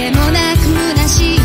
てもなくらしい